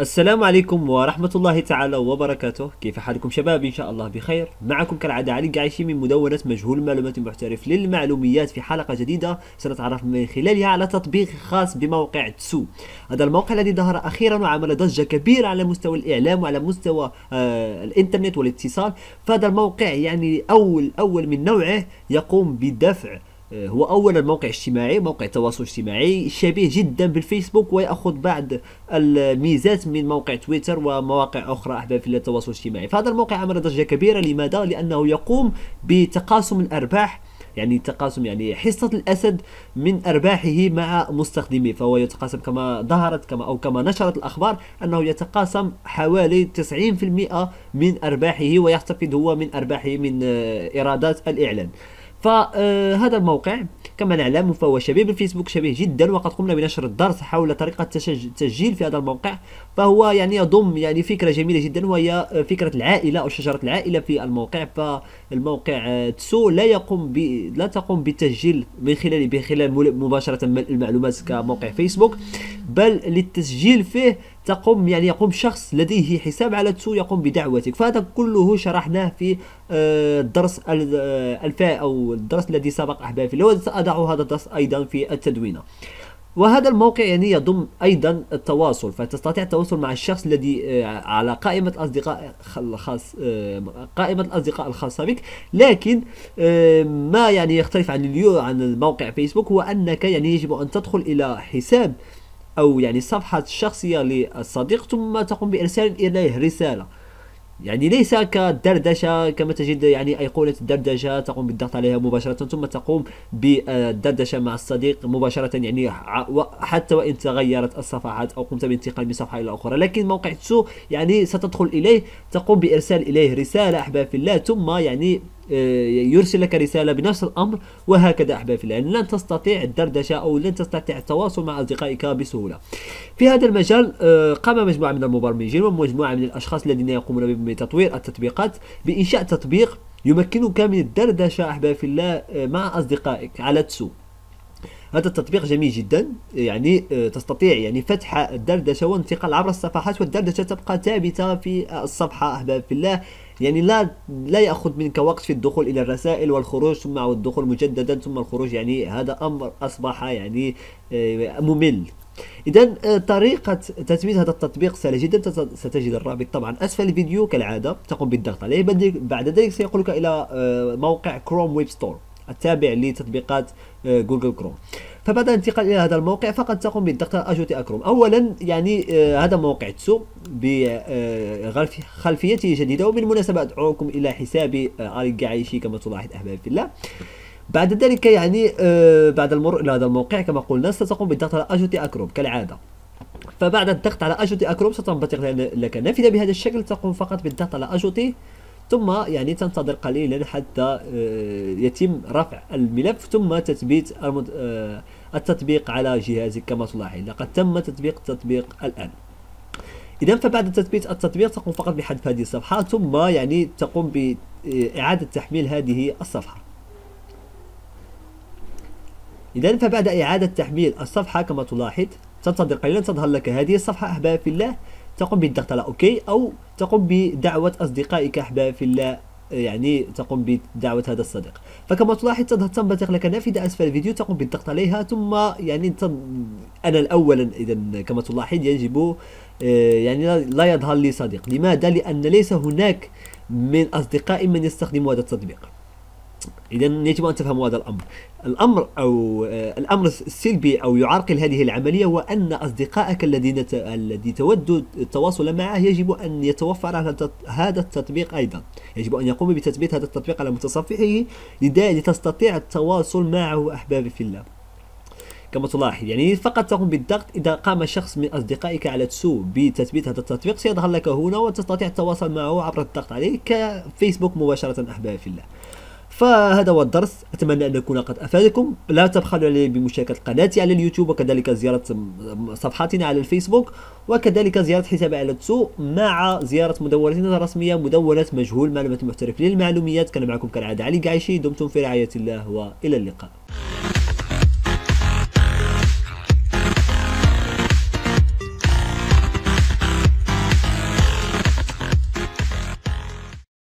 السلام عليكم ورحمة الله تعالى وبركاته. كيف حالكم شباب؟ إن شاء الله بخير. معكم كالعادة علي قعيشي من مدونة مجهول المعلومات المحترف للمعلوميات في حلقة جديدة سنتعرف من خلالها على تطبيق خاص بموقع تسو. هذا الموقع الذي ظهر أخيرا وعمل ضجة كبيرة على مستوى الإعلام وعلى مستوى آه الإنترنت والاتصال. فهذا الموقع يعني أول أول من نوعه يقوم بدفع هو اولا موقع اجتماعي موقع تواصل اجتماعي شبيه جدا بالفيسبوك ويأخذ بعض الميزات من موقع تويتر ومواقع أخرى احباب في التواصل الاجتماعي. فهذا الموقع عمل ضجه كبيرة. لماذا؟ لأنه يقوم بتقاسم الأرباح يعني تقاسم يعني حصة الأسد من أرباحه مع مستخدميه. فهو يتقاسم كما ظهرت كما أو كما نشرت الأخبار أنه يتقاسم حوالي 90% من أرباحه ويحتفظ هو من أرباحه من آه، إيرادات الإعلان. فهذا الموقع كما نعلم فهو شبيه بالفيسبوك شبيه جدا وقد قمنا بنشر الدرس حول طريقة التسجيل في هذا الموقع. فهو يعني يضم يعني فكرة جميلة جدا وهي فكرة العائلة أو شجرة العائلة في الموقع. فالموقع تسو لا يقوم ب لا تقوم بالتسجيل من خلال بخلال مباشرة المعلومات كموقع فيسبوك بل للتسجيل فيه تقوم يعني يقوم شخص لديه حساب على تسو يقوم بدعوتك. فهذا كله شرحناه في آه، الدرس آه، الفاء أو الدرس الذي سبق أحبابي. لو ساضع هذا الدرس أيضا في التدوينة. وهذا الموقع يعني يضم أيضا التواصل. فتستطيع التواصل مع الشخص الذي آه، على قائمة الأصدقاء الخاص قائمة الأصدقاء الخاصة بك. لكن ما يعني يختلف عن اليو عن الموقع فيسبوك هو أنك يعني يجب أن تدخل إلى حساب أو يعني صفحة شخصية للصديق ثم تقوم بإرسال إليه رسالة. يعني ليس كدردشة كما تجد يعني أيقونة الدردشة تقوم بالضغط عليها مباشرة ثم تقوم بالدردشة مع الصديق مباشرة يعني حتى وإن تغيرت الصفحات أو قمت بانتقال من صفحة إلى أخرى. لكن موقع تسو يعني ستدخل إليه تقوم بإرسال إليه رسالة أحباب الله ثم يعني يرسل لك رسالة بنفس الأمر وهكذا أحباب في الله. لن تستطيع الدردشة أو لن تستطيع التواصل مع أصدقائك بسهولة. في هذا المجال آه، قام مجموعة من المبرمجين ومجموعة من الأشخاص الذين يقومون بتطوير التطبيقات بإنشاء تطبيق يمكنك من الدردشة أحباب في الله آه، مع أصدقائك على تسو هذا التطبيق جميل جدا يعني تستطيع يعني فتح الدردشة والانتقال عبر الصفحات والدردشة تبقى ثابتة في الصفحة أحباب في الله. يعني لا لا يأخذ منك وقت في الدخول إلى الرسائل والخروج ثم الدخول مجددا ثم الخروج. يعني هذا أمر أصبح يعني آه، ممل. اذا آه، طريقة تثبيت هذا التطبيق سهلة جدا. ستجد الرابط طبعا أسفل الفيديو كالعادة تقوم بالضغط عليه. بعد ذلك سينقلك إلى آه، موقع Chrome Web Store التابع لتطبيقات Google Chrome فبعد الانتقال إلى هذا الموقع فقد تقوم بالضغط على Ajouter à Chrome اولا يعني آه هذا موقع Tsu بخلفيته جديدة وبالمناسبة أدعوكم إلى حسابي آه اريك عايشي كما تلاحظ أحبابي في الله. بعد ذلك يعني آه بعد المرور إلى هذا الموقع كما قلنا ستقوم بالضغط على اجوتي اكروم كالعادة. فبعد الضغط على اجوتي اكروم ستنبثق لك نافذة بهذا الشكل تقوم فقط بالضغط على اجوتي ثم يعني تنتظر قليلا حتى آه، يتم رفع الملف ثم تثبيت آه، التطبيق على جهازك كما تلاحظ لقد تم تطبيق التطبيق الآن. إذا فبعد تثبيت التطبيق تقوم فقط بحذف هذه الصفحة ثم يعني تقوم بإعادة تحميل هذه الصفحة. إذا فبعد إعادة تحميل الصفحة كما تلاحظ تنتظر قليلا تظهر لك هذه الصفحة. أحباب في الله تقوم بالضغط على أوكي؟ أو تقوم بدعوة أصدقائك أحباب في الله يعني تقوم بدعوة هذا الصديق. فكما تلاحظ تنبثق لك نافذة أسفل الفيديو تقوم بالضغط عليها ثم يعني أنا الأول إذا كما تلاحظ يجب آه، يعني لا يظهر لي صديق. لماذا؟ لأن ليس هناك من أصدقائي من يستخدم هذا التطبيق. إذا يجب أن تفهموا هذا الأمر. الأمر أو آه، الأمر السلبي أو يعرقل هذه العملية هو أن أصدقائك الذين الذي تود التواصل معه يجب أن يتوفر هذا التطبيق أيضا. يجب أن يقوم بتثبيت هذا التطبيق على متصفحه لتستطيع التواصل معه احبابي في الله. كما تلاحظ يعني فقط تقوم بالضغط إذا قام شخص من أصدقائك على تسو بتثبيت هذا التطبيق سيظهر لك هنا وتستطيع التواصل معه عبر الضغط عليه كفيسبوك مباشرة أحبابي في الله. فهذا هو الدرس. أتمنى أن يكون قد أفادكم. لا تبخلوا علي بمشاركة قناتي على اليوتيوب وكذلك زيارة صفحاتنا على الفيسبوك وكذلك زيارة حسابي على تسو مع زيارة مدونتنا الرسمية مدونة مجهول معلومات المحترف للمعلوميات. كان معكم كالعادة علي قعيشي دمتم في رعاية الله وإلى اللقاء.